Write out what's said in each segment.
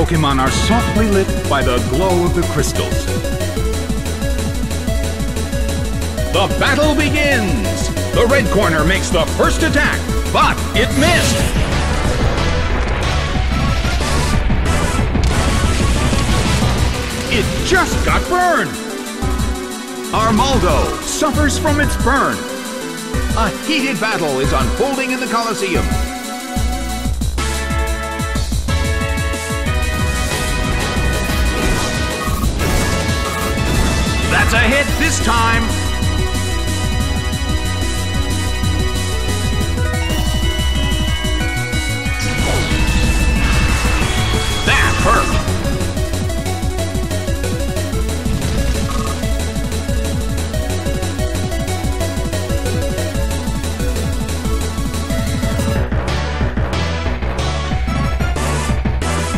Pokemon are softly lit by the glow of the crystals. The battle begins! The red corner makes the first attack, but it missed! It just got burned! Armaldo suffers from its burn. A heated battle is unfolding in the Colosseum. That's a hit this time! That hurt!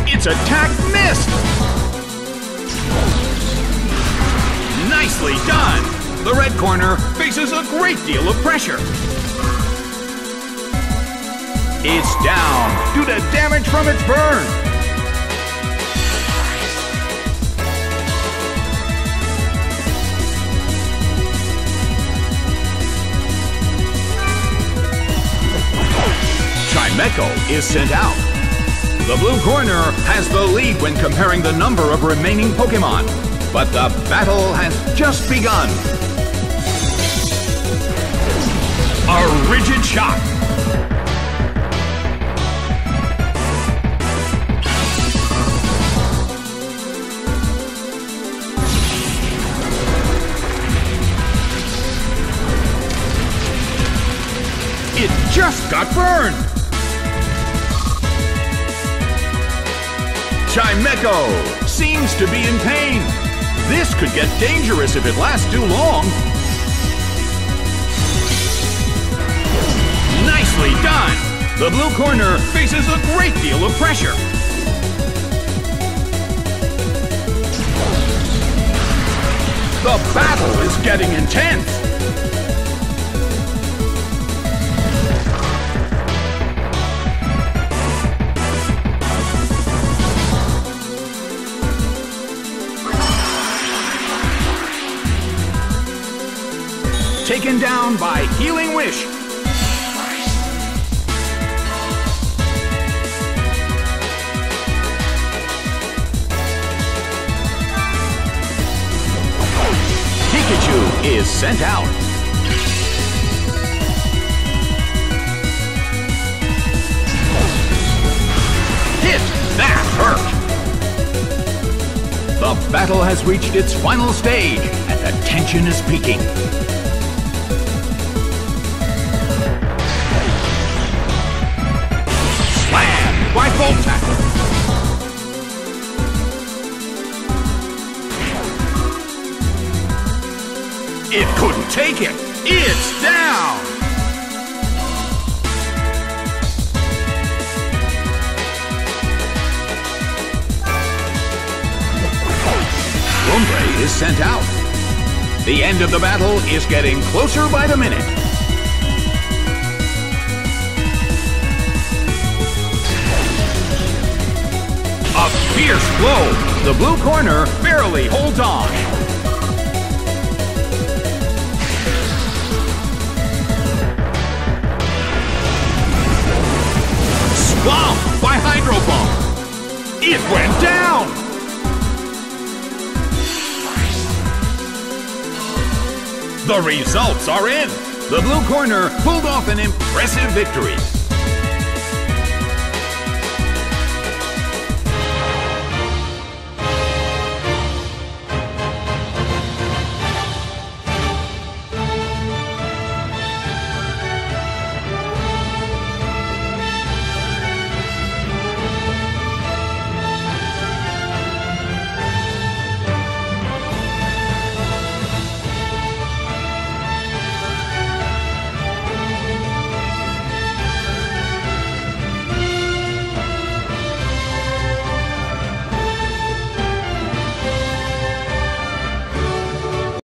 Its attack missed! Nicely done! The red corner faces a great deal of pressure. It's down due to damage from its burn. Chimecho is sent out. The blue corner has the lead when comparing the number of remaining Pokemon, but the battle has just begun. A rigid shot. It just got burned. Chimecho seems to be in pain. This could get dangerous if it lasts too long. Nicely done! The blue corner faces a great deal of pressure. The battle is getting intense. Taken down by Healing Wish. Pikachu is sent out. Hit! That hurt! The battle has reached its final stage, and the tension is peaking. It couldn't take it! It's down! Lombre is sent out. The end of the battle is getting closer by the minute. A fierce blow. The blue corner barely holds on. It went down. The results are in. The blue corner pulled off an impressive victory.